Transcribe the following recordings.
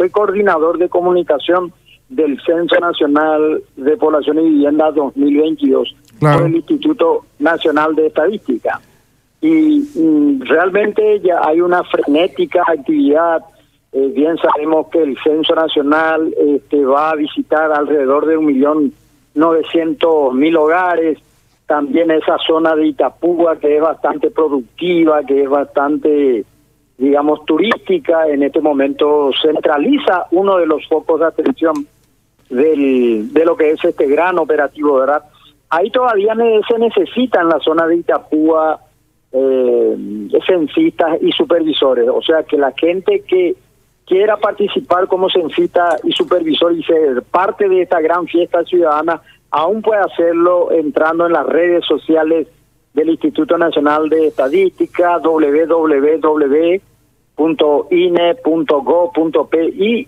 soy coordinador de comunicación del Censo Nacional de Población y Vivienda 2022 por el Instituto Nacional de Estadística. Y mm, realmente ya hay una frenética actividad. Eh, bien sabemos que el Censo Nacional este, va a visitar alrededor de un millón novecientos mil hogares. También esa zona de Itapúa que es bastante productiva, que es bastante digamos, turística, en este momento centraliza uno de los focos de atención del, de lo que es este gran operativo, ¿verdad? Ahí todavía se necesita en la zona de Itapúa eh, censistas y supervisores, o sea que la gente que quiera participar como censista y supervisor y ser parte de esta gran fiesta ciudadana, aún puede hacerlo entrando en las redes sociales del Instituto Nacional de Estadística, www .ine.go.pi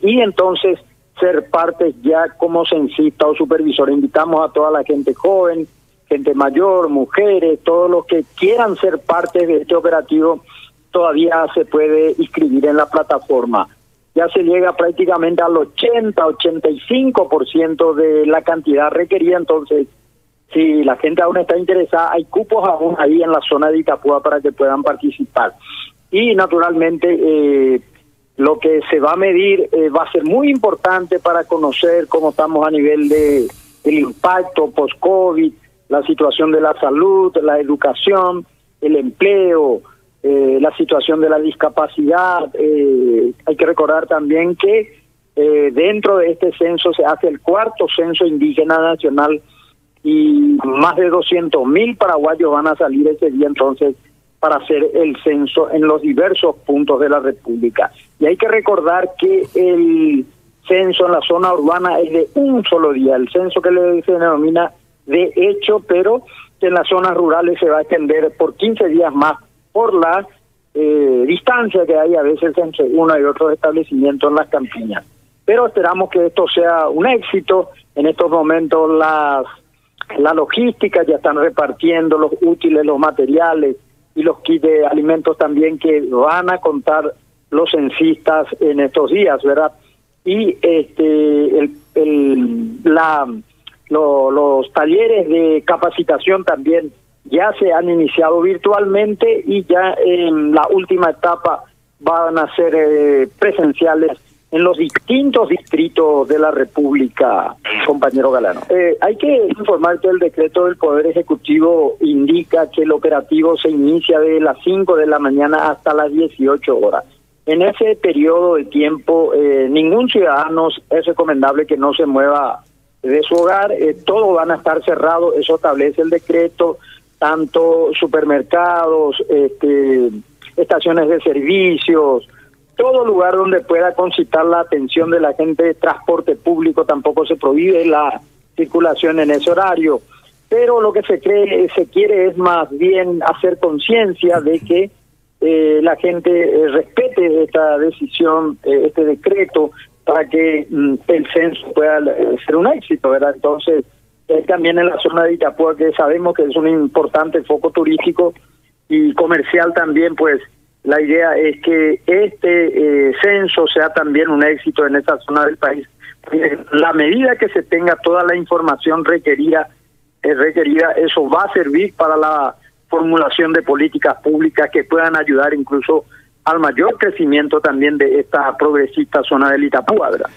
y entonces ser parte ya como censista o supervisor. Invitamos a toda la gente joven, gente mayor, mujeres, todos los que quieran ser parte de este operativo, todavía se puede inscribir en la plataforma. Ya se llega prácticamente al 80, 85% de la cantidad requerida, entonces si la gente aún está interesada, hay cupos aún ahí en la zona de Itapúa para que puedan participar y naturalmente eh, lo que se va a medir eh, va a ser muy importante para conocer cómo estamos a nivel de el impacto post-COVID, la situación de la salud, la educación, el empleo, eh, la situación de la discapacidad. hay que recordar también que dentro de este censo se hace el cuarto censo indígena nacional y más de 200 mil paraguayos van a salir ese día, entonces para hacer el censo en los diversos puntos de la República. Y hay que recordar que el censo en la zona urbana es de un solo día, el censo que le, se denomina de hecho, pero en las zonas rurales se va a extender por 15 días más por la eh, distancia que hay a veces entre uno y otro establecimiento en las campiñas. Pero esperamos que esto sea un éxito. En estos momentos las la logística ya están repartiendo los útiles, los materiales, y los kits de alimentos también que van a contar los censistas en estos días, ¿verdad? Y este el, el la los talleres de capacitación también ya se han iniciado virtualmente y ya en la última etapa van a ser eh, presenciales en los distintos distritos de la República, compañero Galano. Eh, hay que informar que el decreto del Poder Ejecutivo indica que el operativo se inicia de las 5 de la mañana hasta las 18 horas. En ese periodo de tiempo, eh, ningún ciudadano es recomendable que no se mueva de su hogar, eh, todos van a estar cerrados, eso establece el decreto, tanto supermercados, este, estaciones de servicios, todo lugar donde pueda concitar la atención de la gente de transporte público tampoco se prohíbe la circulación en ese horario. Pero lo que se cree se quiere es más bien hacer conciencia de que eh, la gente eh, respete esta decisión eh, este decreto para que mm, el censo pueda ser un éxito verdad entonces también en la zona de Itapúa que sabemos que es un importante foco turístico y comercial también pues la idea es que este eh, censo sea también un éxito en esta zona del país. La medida que se tenga toda la información requerida, eh, requerida, eso va a servir para la formulación de políticas públicas que puedan ayudar incluso al mayor crecimiento también de esta progresista zona del Itapúa, ¿verdad?